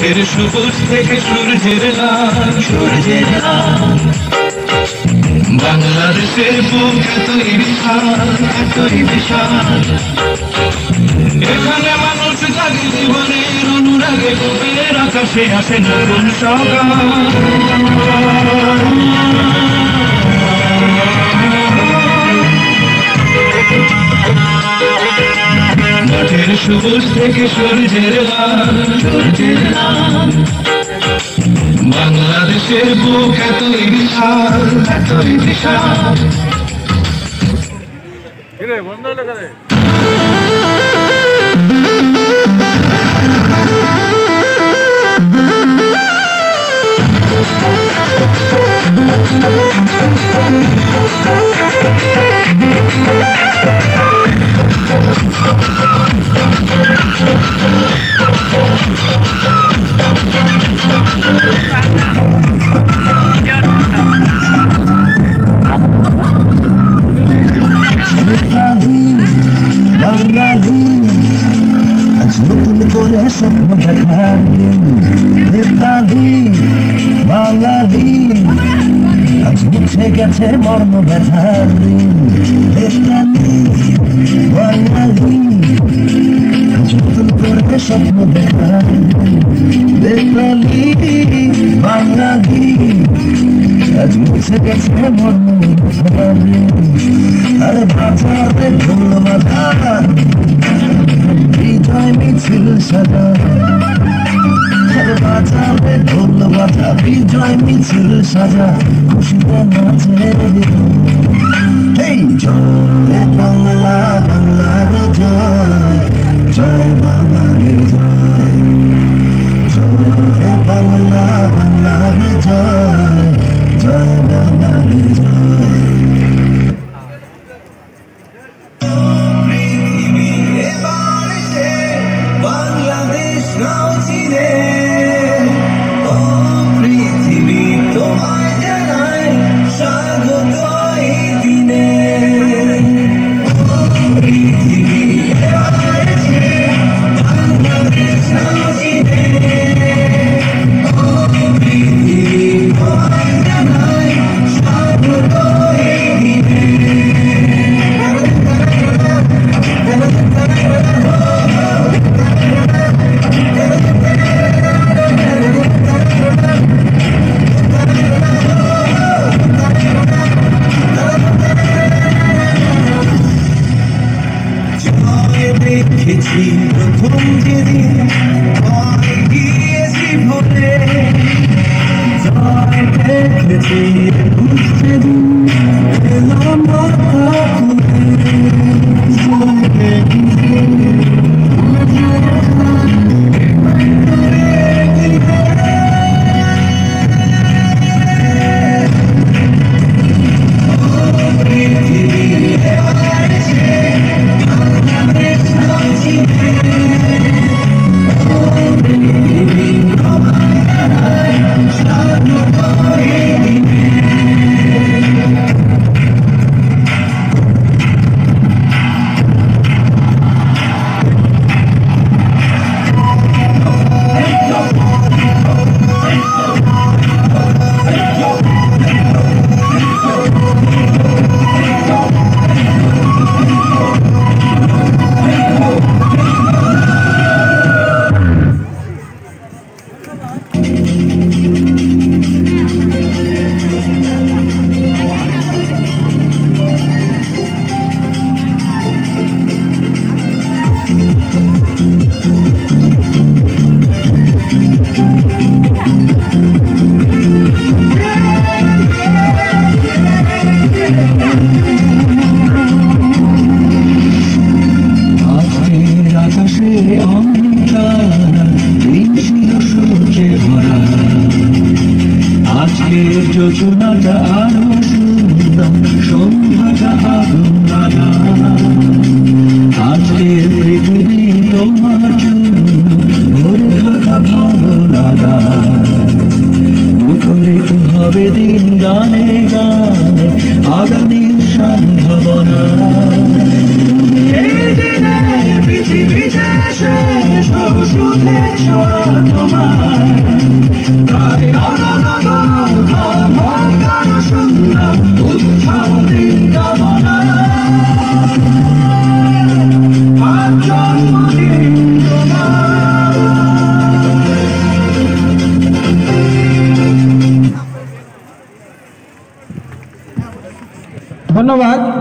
মাঠের সবুজ থেকে সূর্যের লাল বাংলাদেশের বুক এতই বিশাল এতই বিশাল। এখানে মানুষ জাগে জীবনের অনুরাগে গোপের আকাশে আসে নতুন সকাল। সবুজ থেকে সূর্যের সূর্যের বাংলাদেশের বুক এতই বিশাল এতই বিশাল। বন্ধ বাঙালি মুছে গেছে মর্ম ব্যথার দিন নতুন করে স্বপ্ন দেখার নেতালি বাঙালি আজ মুছে গেছে মর্ম ব্যথার দিন আরে বাজারে ঢোল বাধা বিজয় মিছিল সাজা আরে বাজারে ঢোল বাধা বিজয় মিছিল সাজা খুশিতে নাচে এই জয় বাংলা বাংলার জয় জয় বাংলার দেখেছি প্রথম যেদিন ভয় গিয়েছি ভোলে জয় দেখেছি আজকের যোজনাটা আরও সুন্দর, সন্ধ্যাটা আগুন লাগা। আজকের পৃথিবী তোমার জন্য ভরে থাকা ভালো লাগা। মুখরিত হবে দিন গানে গানে, আগামীর সম্ভাবনা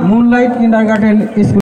ধন্যবাদ মুনলাইট কিন্ডার গার্ডেন স্কুল